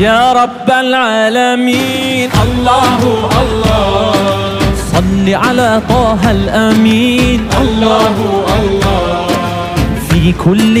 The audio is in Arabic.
يا رب العالمين. الله الله. صل على طه الأمين. الله الله. في كل